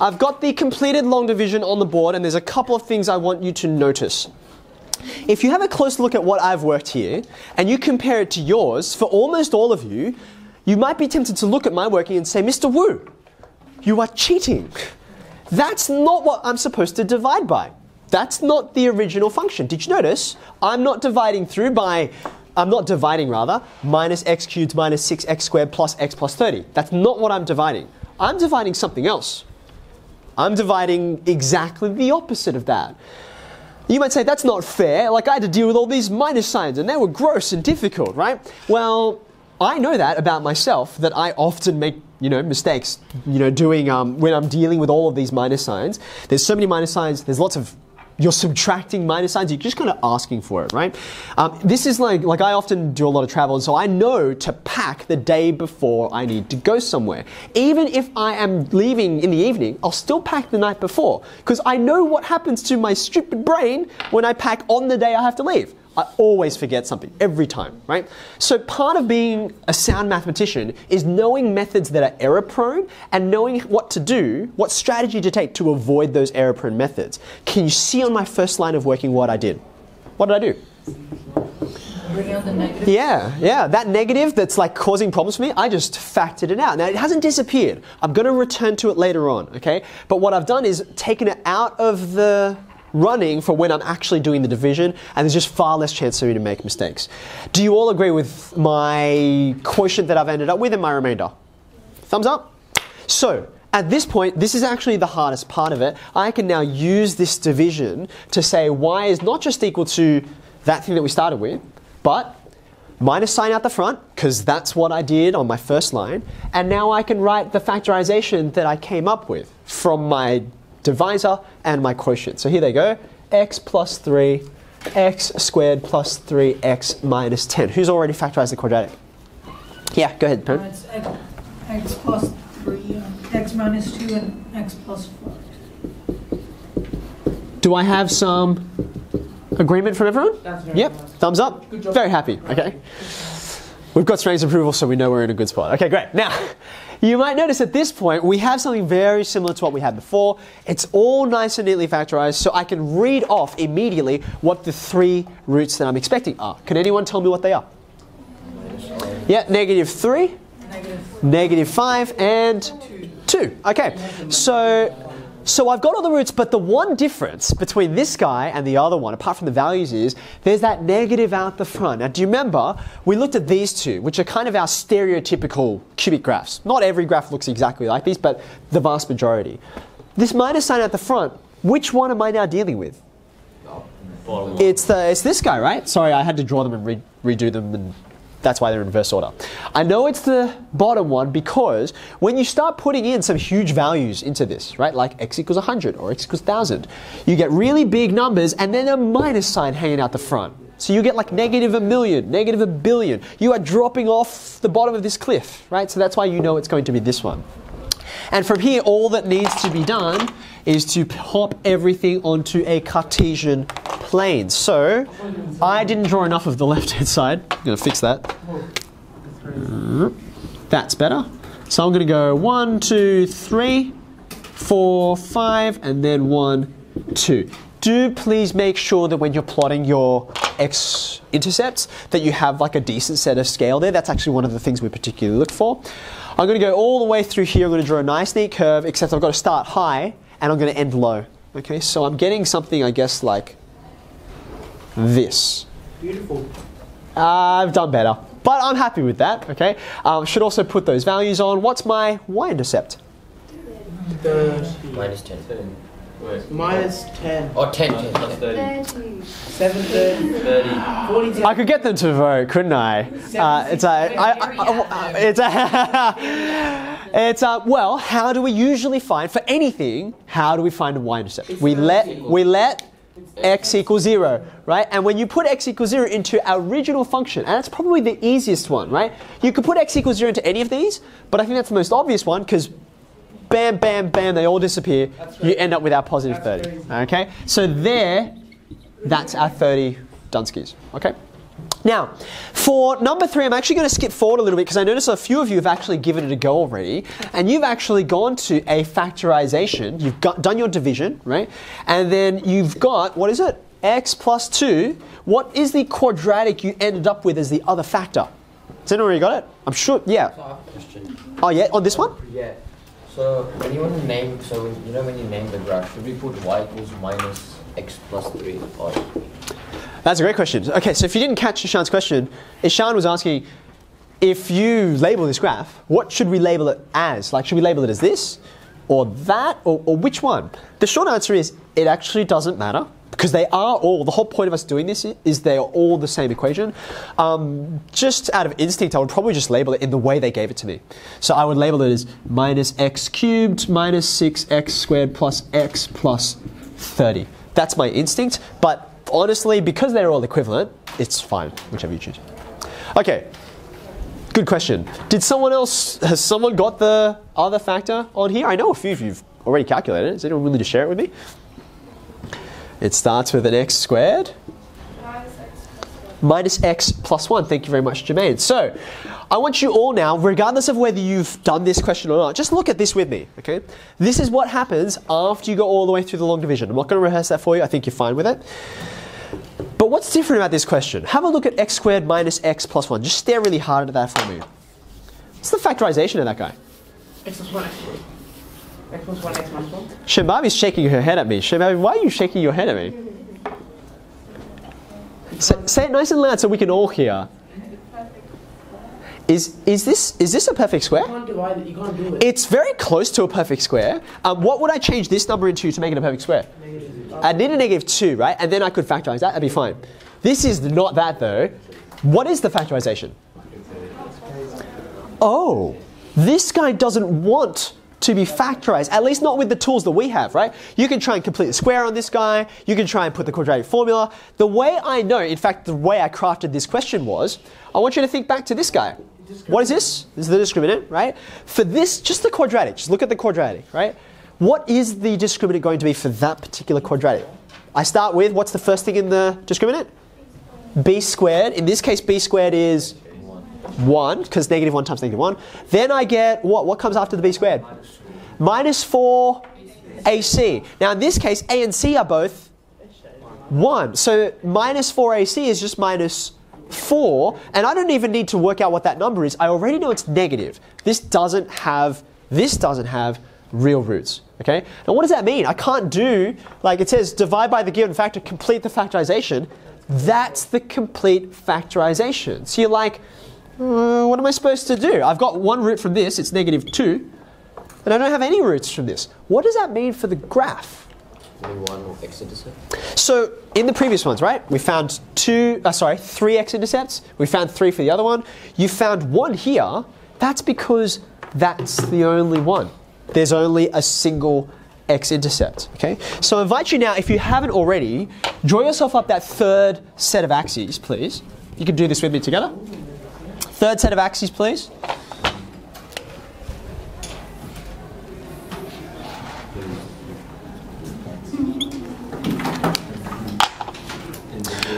I've got the completed long division on the board, and there's a couple of things I want you to notice. If you have a close look at what I've worked here, and you compare it to yours, for almost all of you, you might be tempted to look at my working and say, Mr. Woo, you are cheating. That's not what I'm supposed to divide by. That's not the original function. Did you notice? I'm not dividing through by, I'm not dividing rather, minus x cubed minus 6x squared plus x plus 30. That's not what I'm dividing. I'm dividing something else. I'm dividing exactly the opposite of that. You might say that's not fair. Like I had to deal with all these minus signs and they were gross and difficult, right? Well, I know that about myself that I often make you know mistakes. You know, doing um, when I'm dealing with all of these minus signs. There's so many minus signs. There's lots of you're subtracting minus signs. You're just kind of asking for it, right? Um, this is like like I often do a lot of travel, and so I know to pack the day before I need to go somewhere. Even if I am leaving in the evening, I'll still pack the night before because I know what happens to my stupid brain when I pack on the day I have to leave. I always forget something every time, right? So part of being a sound mathematician is knowing methods that are error prone and knowing what to do, what strategy to take to avoid those error prone methods. Can you see on my first line of working what I did? What did I do? Yeah, yeah, that negative that's like causing problems for me, I just factored it out. Now it hasn't disappeared. I'm going to return to it later on, okay? But what I've done is taken it out of the running for when I'm actually doing the division, and there's just far less chance for me to make mistakes. Do you all agree with my quotient that I've ended up with and my remainder? Thumbs up? So, at this point, this is actually the hardest part of it. I can now use this division to say y is not just equal to that thing that we started with, but minus sign out the front, because that's what I did on my first line. And now I can write the factorization that I came up with from my divisor and my quotient. So here they go, x plus 3, x squared plus 3x minus 10. Who's already factorized the quadratic? Yeah, go ahead, Uh, It's x, x plus three, uh, x minus two, and x plus four. Do I have some agreement from everyone? That's very Yep, nice. thumbs up. Good job. Very happy, okay. We've got Strange's approval, so we know we're in a good spot. Okay, great. Now, you might notice at this point we have something very similar to what we had before. It's all nice and neatly factorized, so I can read off immediately what the three roots that I'm expecting are. Can anyone tell me what they are? Yeah, negative 3, Negative negative 5, and 2. Okay, so so I've got all the roots, but the one difference between this guy and the other one, apart from the values, is there's that negative out the front. Now, do you remember we looked at these two, which are kind of our stereotypical cubic graphs? Not every graph looks exactly like these, but the vast majority. This minus sign at the front, which one am I now dealing with? It's the it's this guy, right? Sorry, I had to draw them and re- redo them, and that's why they're in reverse order. I know it's the bottom one because when you start putting in some huge values into this, right, like x equals 100 or x equals 1000, you get really big numbers and then a minus sign hanging out the front. So you get like negative a million, negative a billion. You are dropping off the bottom of this cliff, right? So that's why you know it's going to be this one. And from here, all that needs to be done is to pop everything onto a Cartesian plane. So I didn't draw enough of the left-hand side. I'm going to fix that. That's better. So I'm going to go one, two, three, four, five, and then one, two. Do please make sure that when you're plotting your x intercepts that you have like a decent set of scale there. That's actually one of the things we particularly look for. I'm going to go all the way through here. I'm going to draw a nice neat curve, except I've got to start high and I'm going to end low. Okay, so I'm getting something, I guess, like this. Beautiful. I've done better, but I'm happy with that. Okay, um, should also put those values on. What's my y-intercept? The Minus 10. Wait. minus 10, Or 10, 10, Plus 10. 30. 7, 30, 30. 40, I could get them to vote, couldn't I? Uh, it's a, I, I, I- it's a, it's a, well, how do we usually find, for anything, how do we find a y-intercept? We let, we let x equals zero, right? And when you put x equals zero into our original function, and that's probably the easiest one, right? You could put x equals zero into any of these, but I think that's the most obvious one because bam, bam, bam, they all disappear. You end up with our positive That's 30. crazy. Okay? So there, that's our 30 Dunskies. Okay? Now, for number three, I'm actually going to skip forward a little bit because I notice a few of you have actually given it a go already, and you've actually gone to a factorization. You've got, done your division, right? And then you've got, what is it? x plus 2. What is the quadratic you ended up with as the other factor? Has anyone already got it? I'm sure, yeah. So I have a question. Oh, yeah, on this one? Yeah. So when you want to name, so you know when you name the graph, should we put y equals minus x plus three or? That's a great question. Okay, so if you didn't catch Ishan's question, Ishan was asking if you label this graph, what should we label it as? Like, should we label it as this, or that, or, or which one? The short answer is it actually doesn't matter because they are all, the whole point of us doing this is they are all the same equation. Um, just out of instinct, I would probably just label it in the way they gave it to me. So I would label it as minus x cubed minus 6x squared plus x plus 30. That's my instinct, but honestly, because they're all equivalent, it's fine, whichever you choose. Okay, good question. Did someone else, has someone got the other factor on here? I know a few of you've already calculated it. Is anyone willing to share it with me? It starts with an x squared minus x plus 1. Thank you very much, Jermaine. So, I want you all now, regardless of whether you've done this question or not, just look at this with me, okay? This is what happens after you go all the way through the long division. I'm not going to rehearse that for you. I think you're fine with it. But what's different about this question? Have a look at x squared minus x plus 1. Just stare really hard at that for me. What's the factorization of that guy? X plus 1, X plus X plus 1, X minus 1. Shembabi's shaking her head at me. Shembabi, why are you shaking your head at me? Say, say it nice and loud so we can all hear. Is, is, this, is this a perfect square? You can't divide it, you can't do it. It's very close to a perfect square. Um, what would I change this number into to make it a perfect square? I'd need a negative 2, right? And then I could factorize that, that'd be fine. This is not that though. What is the factorization? Oh, this guy doesn't want to be factorized, at least not with the tools that we have, right? You can try and complete the square on this guy, you can try and put the quadratic formula. The way I know, in fact, the way I crafted this question was, I want you to think back to this guy. What is this? This is the discriminant, right? For this, just the quadratic, just look at the quadratic, right? What is the discriminant going to be for that particular quadratic? I start with, what's the first thing in the discriminant? b squared. In this case, b squared is 1, because negative 1 times negative 1. Then I get, what, what comes after the b squared? Minus 4 ac. Now in this case, a and c are both 1. So minus 4 ac is just minus 4, and I don't even need to work out what that number is. I already know it's negative. This doesn't have, this doesn't have real roots. Okay? Now what does that mean? I can't do, like it says, divide by the given factor, complete the factorization. That's the complete factorization. So you're like, uh, what am I supposed to do? I've got one root from this, it's negative 2, and I don't have any roots from this. What does that mean for the graph? Only one x intercept. So in the previous ones, right, we found two, uh, sorry, three x-intercepts. We found three for the other one. You found one here. That's because that's the only one. There's only a single x-intercept. Okay. So I invite you now, if you haven't already, draw yourself up that third set of axes, please. You can do this with me together. Third set of axes, please.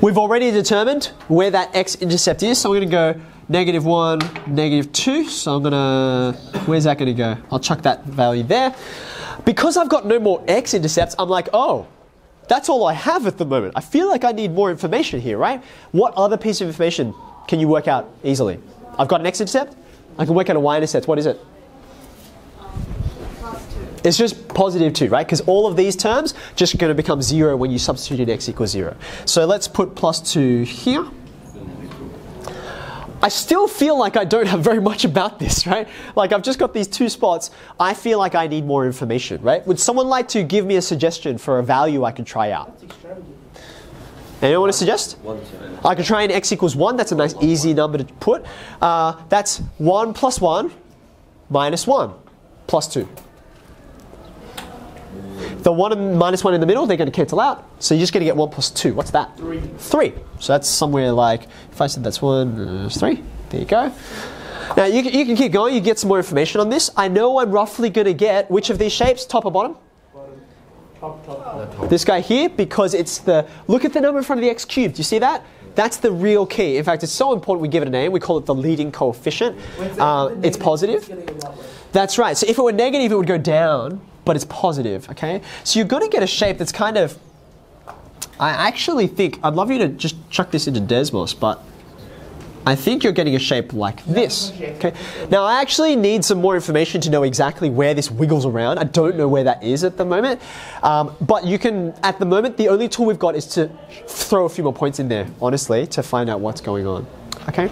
We've already determined where that x-intercept is, so I'm going to go negative 1, negative 2. So I'm going to, where's that going to go? I'll chuck that value there. Because I've got no more x-intercepts, I'm like, oh, that's all I have at the moment. I feel like I need more information here, right? What other piece of information can you work out easily? I've got an x-intercept. I can work out a y-intercept. What is it? It's just positive 2, right? Because all of these terms just going to become 0 when you substitute x equals 0. So let's put plus 2 here. I still feel like I don't have very much about this, right? Like I've just got these two spots. I feel like I need more information, right? Would someone like to give me a suggestion for a value I could try out? Anyone want to suggest? I could try an x equals 1. That's a nice easy number to put. Uh, that's 1 plus 1 minus 1 plus 2. The 1 and minus 1 in the middle, they're going to cancel out. So you're just going to get 1 plus 2. What's that? 3. 3. So that's somewhere like, if I said that's 1, uh, 3. There you go. Now you can, you can keep going, you get some more information on this. I know I'm roughly going to get which of these shapes, top or bottom? Top, top, top. This guy here, because it's the, look at the number in front of the x cubed. Do You see that? That's the real key. In fact, it's so important we give it a name. We call it the leading coefficient. Uh, it's positive. That's right. So if it were negative, it would go down, but it's positive, okay? So you're going to get a shape that's kind of. I actually think. I'd love you to just chuck this into Desmos, but I think you're getting a shape like this. Okay. Now I actually need some more information to know exactly where this wiggles around. I don't know where that is at the moment, um, but you can. At the moment, the only tool we've got is to throw a few more points in there, honestly, to find out what's going on. Okay.